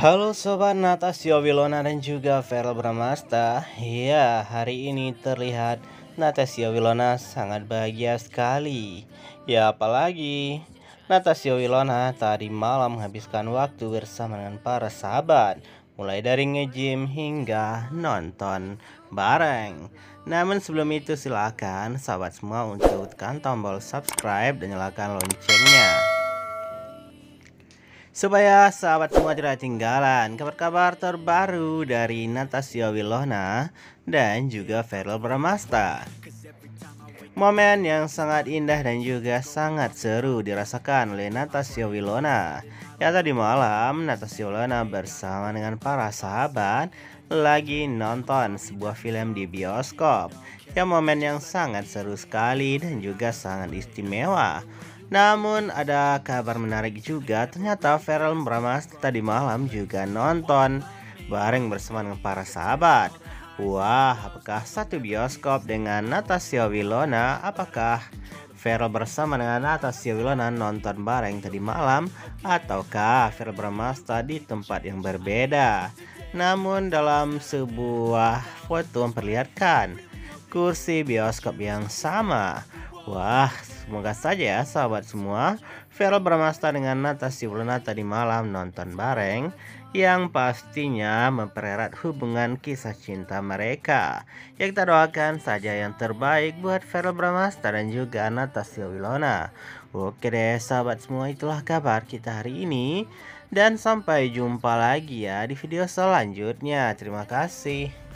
Halo Sobat Natasio Wilona dan juga Feral Bramasta. Ya hari ini terlihat Natasio Wilona sangat bahagia sekali. Ya apalagi Natasio Wilona tadi malam menghabiskan waktu bersama dengan para sahabat Mulai dari nge-gym hingga nonton bareng. Namun sebelum itu silakan sahabat semua untuk tekan tombol subscribe dan nyalakan loncengnya Supaya sahabat semua tidak ketinggalan kabar-kabar terbaru dari Natasha Wilona dan juga Feral Bramasta. Momen yang sangat indah dan juga sangat seru dirasakan oleh Natasha Wilona. Ya tadi malam Natasha Wilona bersama dengan para sahabat lagi nonton sebuah film di bioskop. Ya momen yang sangat seru sekali dan juga sangat istimewa. Namun ada kabar menarik juga ternyata Feral Bramas tadi malam juga nonton bareng bersama dengan para sahabat. Wah, apakah satu bioskop dengan Natasha Wilona? Apakah Feral bersama dengan Natasha Wilona nonton bareng tadi malam? Ataukah Feral Bramasta di tempat yang berbeda? Namun dalam sebuah foto memperlihatkan kursi bioskop yang sama. Wah, semoga saja ya sahabat semua Vero Bramasta dengan Natasha Wilona tadi malam nonton bareng yang pastinya mempererat hubungan kisah cinta mereka. Ya kita doakan saja yang terbaik buat Vero Bramasta dan juga Natasha Wilona. Oke deh sahabat semua itulah kabar kita hari ini dan sampai jumpa lagi ya di video selanjutnya. Terima kasih.